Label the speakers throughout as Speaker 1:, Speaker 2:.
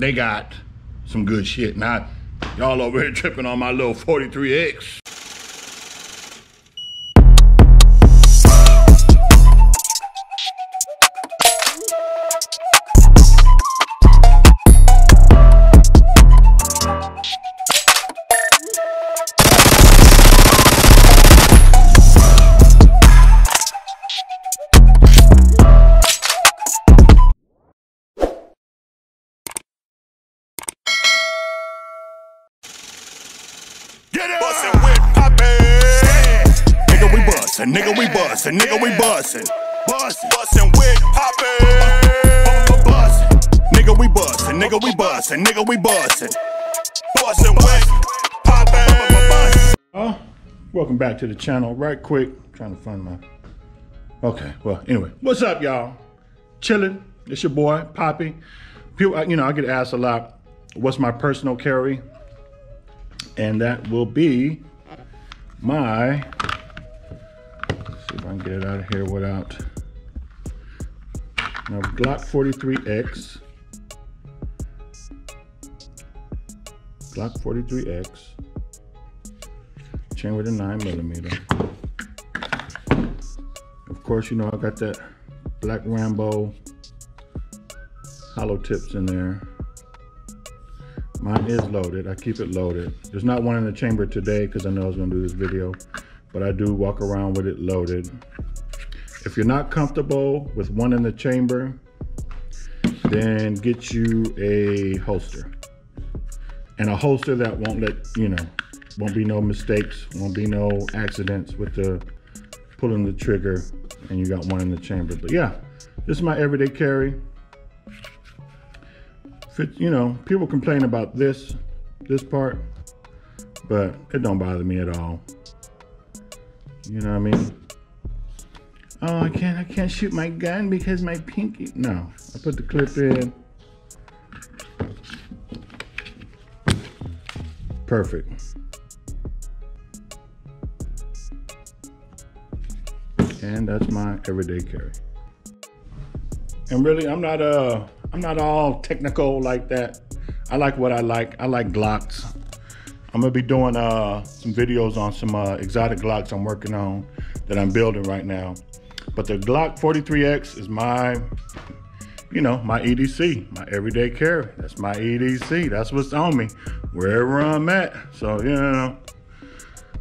Speaker 1: they got some good shit. Now, y'all over here tripping on my little 43X.
Speaker 2: Bussin' with Poppy. Nigga, we bussin', nigga, we bussin', nigga, we bussin'. Bussin', bussin' with Poppy. Bussin', nigga, we bussin', nigga, we bussin', nigga, we bussin'. Bussin' with Poppy.
Speaker 1: Uh, welcome back to the channel. Right quick, trying to find my. Okay, well, anyway, what's up, y'all? Chilling. It's your boy Poppy. People, you know, I get asked a lot, what's my personal carry? And that will be my. See if I can get it out of here without. My Glock 43X. Glock 43X chain with a nine millimeter. Of course, you know I got that black Rambo hollow tips in there. Mine is loaded. I keep it loaded. There's not one in the chamber today because I know I was gonna do this video, but I do walk around with it loaded. If you're not comfortable with one in the chamber, then get you a holster. And a holster that won't let, you know, won't be no mistakes, won't be no accidents with the pulling the trigger and you got one in the chamber. But yeah, this is my everyday carry. You know, people complain about this, this part, but it don't bother me at all. You know what I mean? Oh, I can't, I can't shoot my gun because my pinky. No, I put the clip in. Perfect. and that's my everyday carry. And really, I'm not uh, I'm not all technical like that. I like what I like. I like Glocks. I'm gonna be doing uh, some videos on some uh, exotic Glocks I'm working on that I'm building right now. But the Glock 43X is my, you know, my EDC, my everyday carry. That's my EDC. That's what's on me, wherever I'm at. So you know,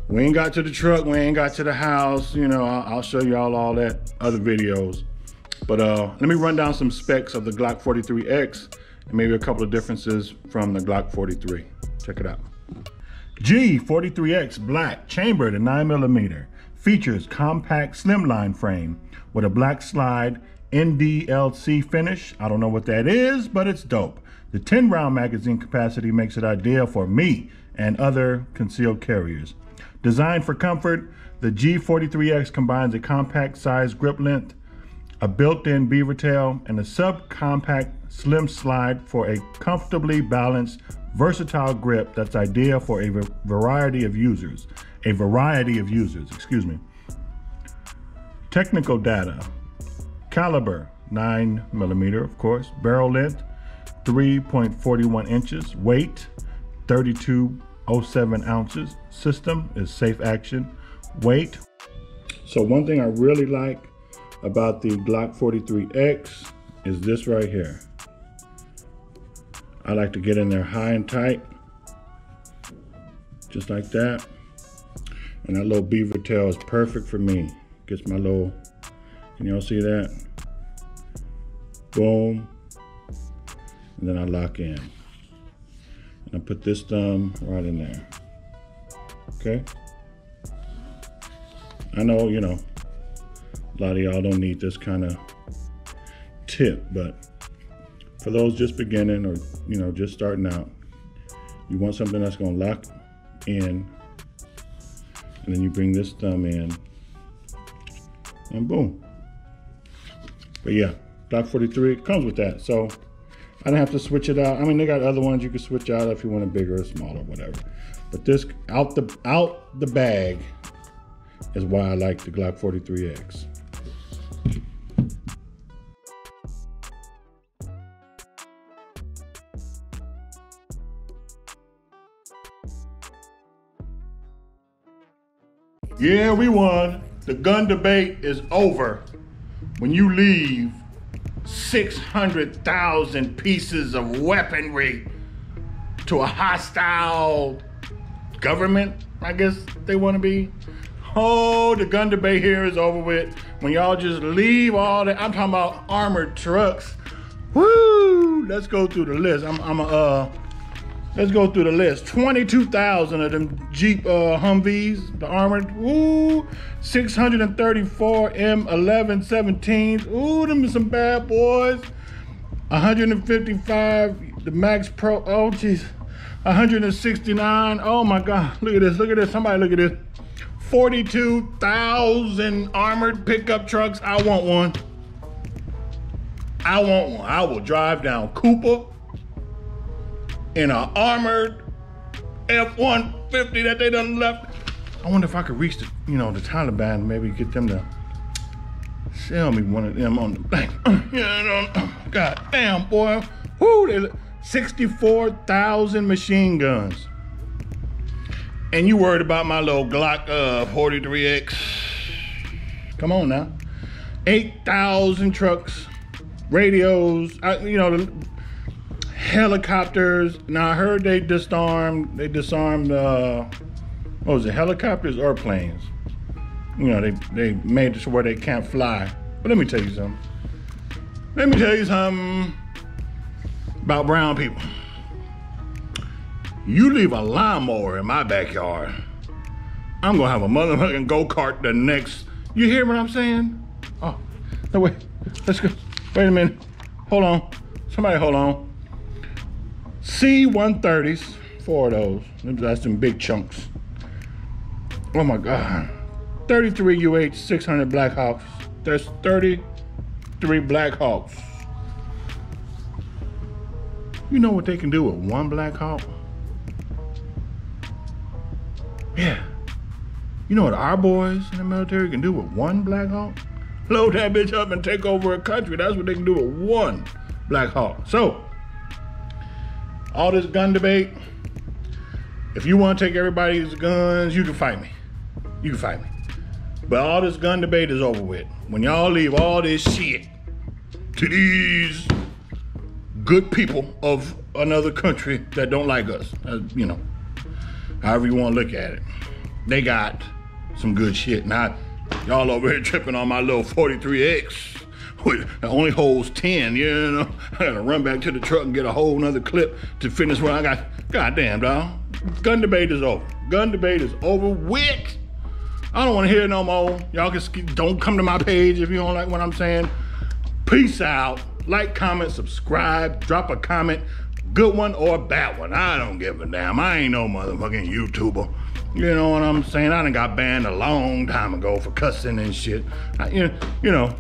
Speaker 1: we ain't got to the truck, we ain't got to the house. You know, I'll, I'll show y'all all that other videos. But uh, let me run down some specs of the Glock 43X and maybe a couple of differences from the Glock 43. Check it out. G43X black chambered at 9mm. Features compact slimline frame with a black slide NDLC finish. I don't know what that is, but it's dope. The 10 round magazine capacity makes it ideal for me and other concealed carriers. Designed for comfort, the G43X combines a compact size grip length, a built-in beaver tail, and a subcompact slim slide for a comfortably balanced, versatile grip that's ideal for a variety of users. A variety of users, excuse me. Technical data. Caliber, 9 millimeter, of course. Barrel length, 3.41 inches. Weight, 3207 ounces. System is safe action. Weight. So one thing I really like about the Glock 43X is this right here. I like to get in there high and tight, just like that. And that little beaver tail is perfect for me. Gets my little, can y'all see that? Boom. And then I lock in. And I put this thumb right in there. Okay? I know, you know, a lot of y'all don't need this kind of tip, but for those just beginning or, you know, just starting out, you want something that's going to lock in. And then you bring this thumb in and boom. But yeah, Glock 43 comes with that. So I don't have to switch it out. I mean, they got other ones you can switch out if you want a bigger or smaller, whatever. But this out the out the bag is why I like the Glock 43X. Yeah, we won. The gun debate is over. When you leave 600,000 pieces of weaponry to a hostile government, I guess they want to be. Oh, the gun debate here is over with. When y'all just leave all that, I'm talking about armored trucks. Woo! Let's go through the list. I'm, I'm a, uh, let's go through the list. 22,000 of them Jeep uh, Humvees, the armored. Woo! 634 M11 17s. Ooh, them are some bad boys. 155, the MaxxPro. Oh, jeez. 169. Oh my God. Look at this. Look at this. Somebody look at this. 42,000 armored pickup trucks. I want one. I want one. I will drive down Cooper in an armored F-150 that they done left. I wonder if I could reach the, you know, the Taliban, maybe get them to sell me one of them on the bank. Yeah, God damn, boy. Whoo, 64,000 machine guns and you worried about my little Glock uh, 43X. Come on now. 8,000 trucks, radios, uh, you know, helicopters. Now I heard they disarmed, they disarmed, uh, what was it, helicopters or planes? You know, they, they made it to where they can't fly. But let me tell you something. Let me tell you something about brown people. You leave a lawnmower in my backyard, I'm gonna have a motherfucking go-kart the next. You hear what I'm saying? Oh, no wait. Let's go. Wait a minute. Hold on. Somebody hold on. C-130s, four of those. That's some big chunks. Oh my God. 33 UH 600 Blackhawks. There's 33 Blackhawks. You know what they can do with one Blackhawk? Yeah. You know what our boys in the military can do with one Black Hawk? Load that bitch up and take over a country. That's what they can do with one Black Hawk. So, all this gun debate, if you want to take everybody's guns, you can fight me. You can fight me. But all this gun debate is over with. When y'all leave all this shit to these good people of another country that don't like us, uh, you know, however you want to look at it. They got some good shit. Now, y'all over here tripping on my little 43X. Which only holds 10, you know. I gotta run back to the truck and get a whole nother clip to finish what I got. Goddamn, dog. Gun debate is over. Gun debate is over with. I don't wanna hear no more. Y'all can don't come to my page if you don't like what I'm saying. Peace out. Like, comment, subscribe, drop a comment good one or bad one. I don't give a damn. I ain't no motherfucking YouTuber. You know what I'm saying? I done got banned a long time ago for cussing and shit. I, you, you know,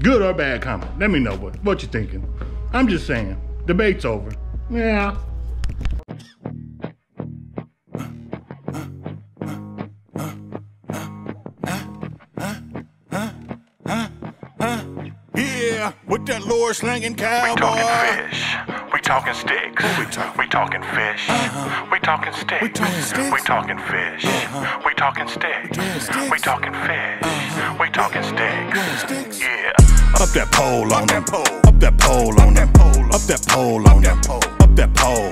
Speaker 1: good or bad comment. Let me know what, what you're thinking. I'm just saying, debate's over. Yeah.
Speaker 2: Yeah, with that lure slanging cowboy.
Speaker 3: We talking fish talking sticks. We, talk. we talking fish. Uh-huh. We talking sticks. We talking fish. Uh-huh. We talking sticks. We talking fish. Uh-huh. We talking sticks. Yeah.
Speaker 2: Up that pole on them. Up that pole on them. Up that pole on them. Up that pole.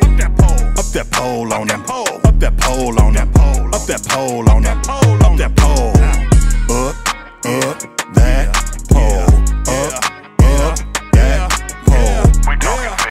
Speaker 2: Up that pole on them. Up that pole on them. Up that pole on them. Up that pole. Up Up that.